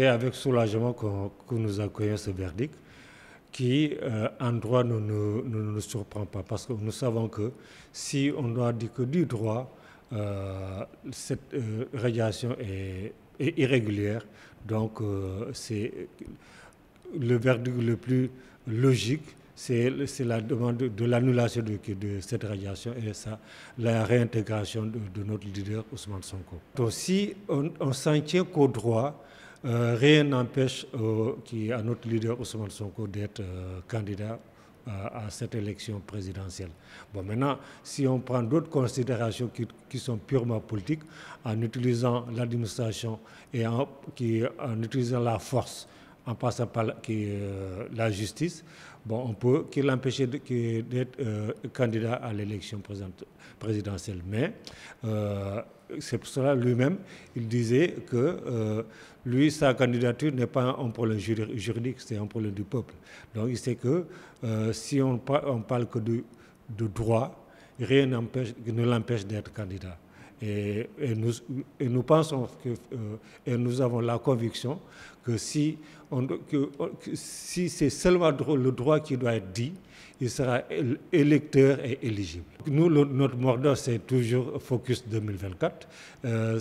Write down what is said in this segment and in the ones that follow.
c'est avec soulagement que nous accueillons ce verdict qui, en droit, ne nous, surprend pas. Parce que nous savons que si on doit dire que du droit, cette radiation est, est, irrégulière. Donc, c'est le verdict le plus logique c'est la demande de, l'annulation de, cette radiation et ça, la réintégration de, notre leader Ousmane Sonko. Donc si on, s'en tient qu'au droit, euh, rien n'empêche euh, à notre leader Ousmane Sonko d'être euh, candidat à cette élection présidentielle. Bon, maintenant, si on prend d'autres considérations qui, sont purement politiques, en utilisant l'administration et en, utilisant la force, en passant par la, la justice, bon, on peut qu'il l'empêche d'être euh, candidat à l'élection présidentielle. Mais euh, c'est pour cela lui-même, il disait que euh, lui, sa candidature n'est pas un problème juridique, c'est un problème du peuple. Donc il sait que si on, on parle que de, de droit, rien ne l'empêche d'être candidat. Et, nous, nous, pensons que, et nous avons la conviction que si, que, si c'est seulement le droit qui doit être dit, il sera électeur et éligible. Nous, notre mot c'est toujours Focus 2024. Euh,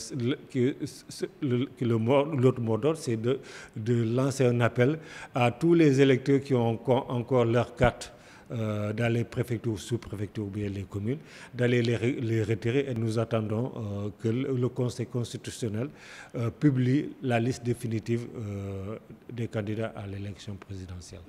l'autre mot c'est de, de, lancer un appel à tous les électeurs qui ont encore leur carte euh, dans les préfectures, sous-préfectures ou bien les communes, d'aller les, retirer et nous attendons euh, que le, Conseil constitutionnel euh, publie la liste définitive des candidats à l'élection présidentielle.